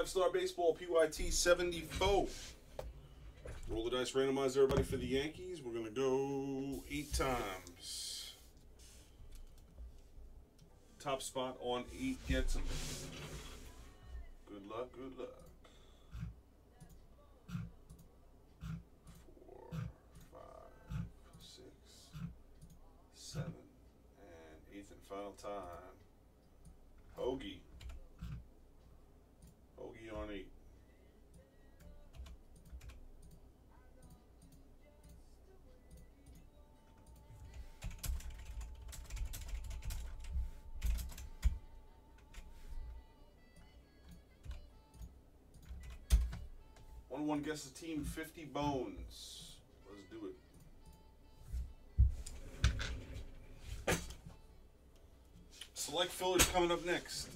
Five star baseball PYT 74. Roll the dice, randomize everybody for the Yankees. We're gonna go eight times. Top spot on eight gets them. Good luck, good luck. Four, five, six, seven, and eighth and final time. Hoagie One one guess the team fifty bones. Let's do it. Select fillers coming up next.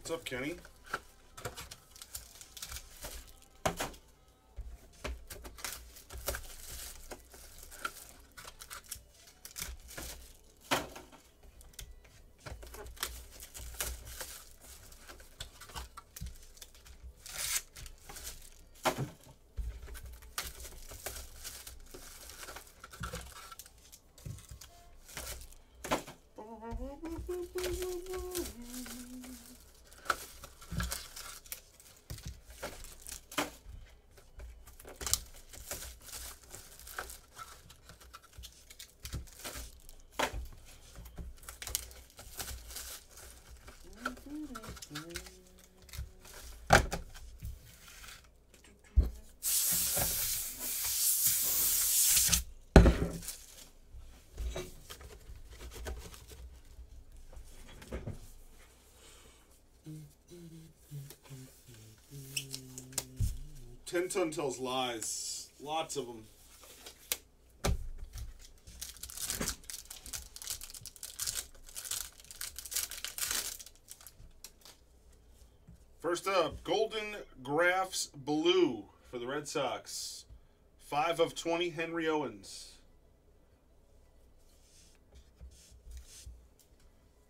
What's up, Kenny? Ten ton tells lies. Lots of them. First up, Golden Graphs Blue for the Red Sox. Five of 20, Henry Owens.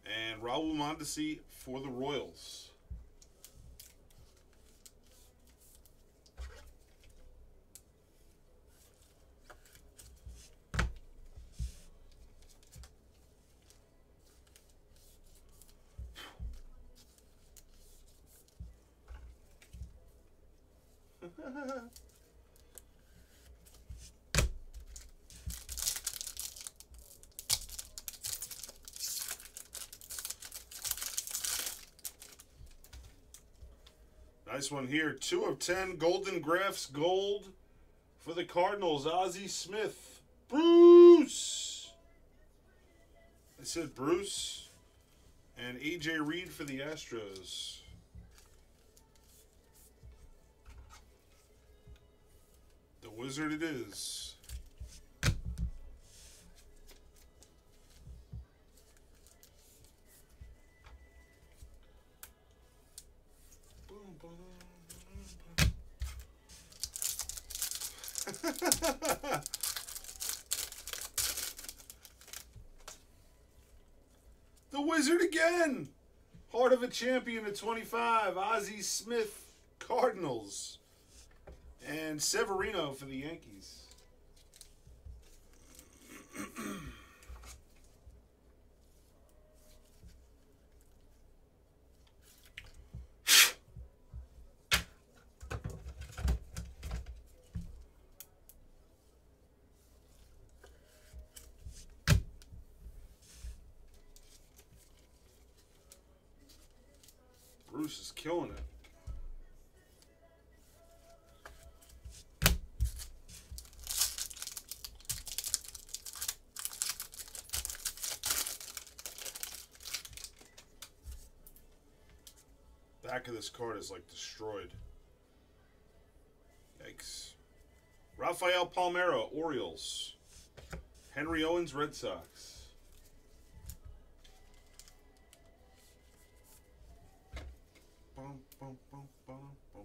And Raul Mondesi for the Royals. Nice one here. Two of ten Golden Graphs Gold for the Cardinals. Ozzie Smith. Bruce. I said Bruce. And AJ Reed for the Astros. Wizard it is. The Wizard again. Heart of a champion at 25. Ozzie Smith, Cardinals. And Severino for the Yankees. Bruce is killing it. Back of this card is like destroyed. Yikes. Rafael Palmeiro, Orioles. Henry Owens, Red Sox. Bum, bum, bum, bum, bum,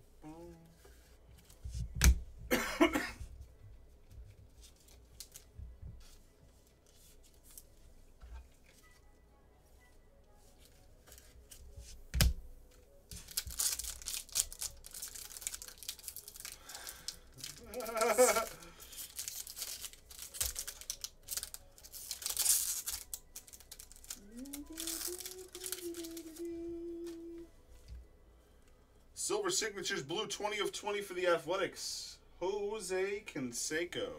Silver signatures, blue 20 of 20 for the Athletics. Jose Canseco.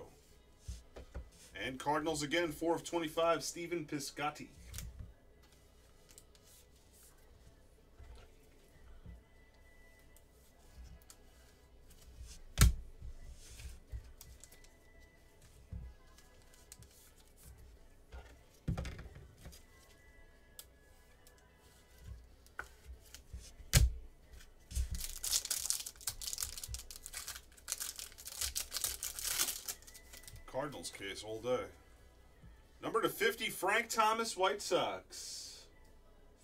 And Cardinals again, 4 of 25, Stephen Piscotty. Cardinals case all day. Number to 50, Frank Thomas, White Sox.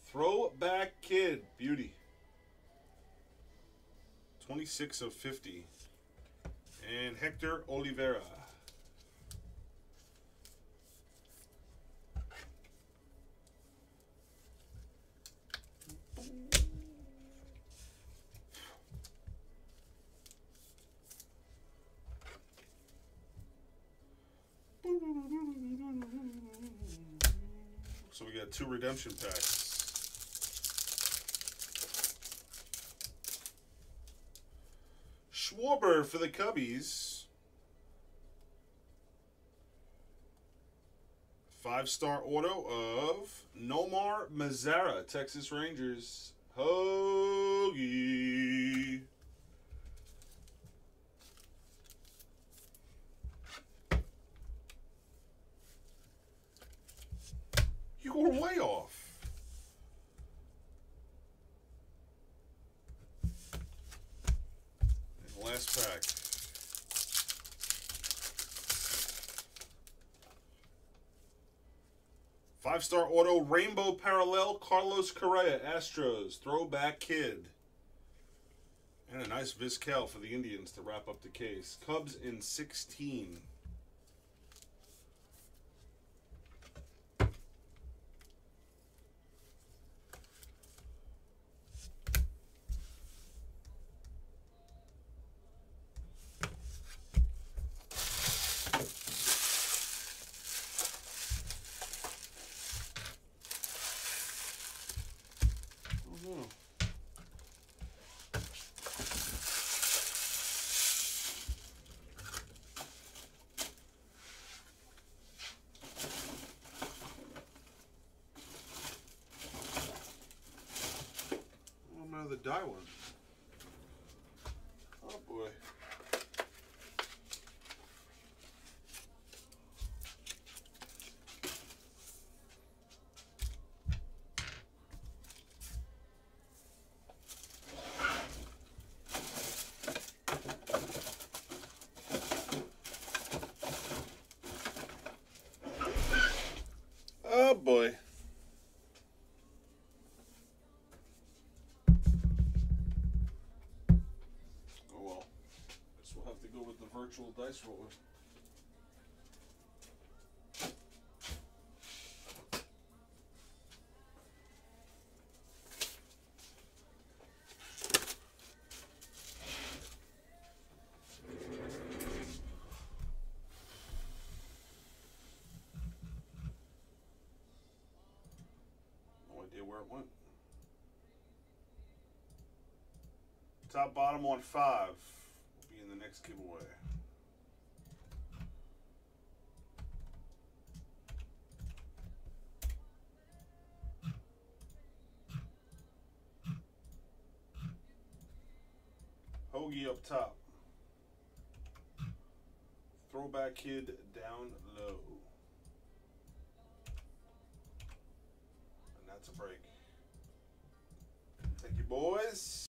Throwback kid, beauty. 26 of 50. And Hector Olivera. So we got two redemption packs. Schwarber for the Cubbies. Five star auto of Nomar Mazara, Texas Rangers. Hoagie. Way off. And last pack. Five star auto rainbow parallel Carlos Correa Astros throwback kid. And a nice Vizquel for the Indians to wrap up the case. Cubs in 16. Oh no. Oh, go with the virtual dice roller. No idea where it went. Top bottom on five in the next giveaway. Hoagie up top. Throwback kid down low. And that's a break. Thank you, boys.